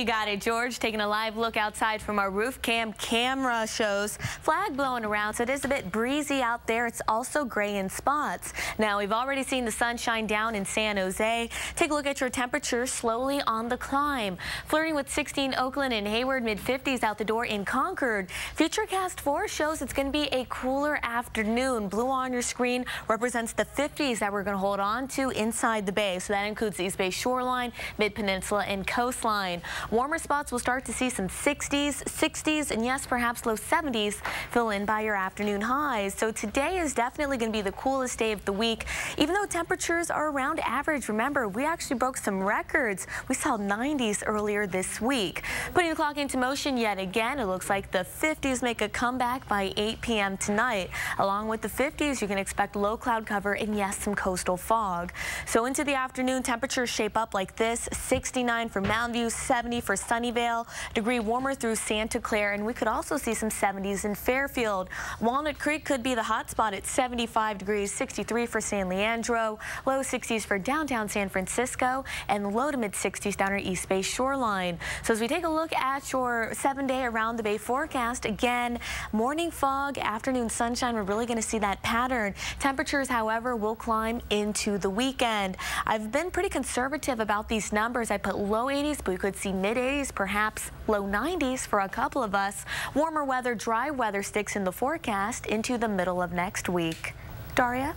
You got it, George. Taking a live look outside from our roof cam camera shows flag blowing around, so it is a bit breezy out there. It's also gray in spots. Now, we've already seen the sunshine down in San Jose. Take a look at your temperatures slowly on the climb. Flirting with 16 Oakland and Hayward, mid-50s out the door in Concord. Futurecast 4 shows it's going to be a cooler afternoon. Blue on your screen represents the 50s that we're going to hold on to inside the bay. So that includes the East Bay shoreline, mid-peninsula, and coastline. Warmer spots will start to see some 60s, 60s, and yes, perhaps low 70s fill in by your afternoon highs. So today is definitely going to be the coolest day of the week. Even though temperatures are around average, remember, we actually broke some records. We saw 90s earlier this week. Putting the clock into motion yet again, it looks like the 50s make a comeback by 8 p.m. tonight. Along with the 50s, you can expect low cloud cover and yes, some coastal fog. So into the afternoon, temperatures shape up like this, 69 for Mountain View, 70 for Sunnyvale, degree warmer through Santa Clara, and we could also see some 70s in Fairfield. Walnut Creek could be the hot spot at 75 degrees, 63 for San Leandro, low 60s for downtown San Francisco, and low to mid 60s down our East Bay shoreline. So as we take a look at your seven day around the bay forecast, again, morning fog, afternoon sunshine, we're really going to see that pattern. Temperatures, however, will climb into the weekend. I've been pretty conservative about these numbers. I put low 80s, but we could see mid 80s, perhaps low 90s for a couple of us. Warmer weather, dry weather sticks in the forecast into the middle of next week. Daria?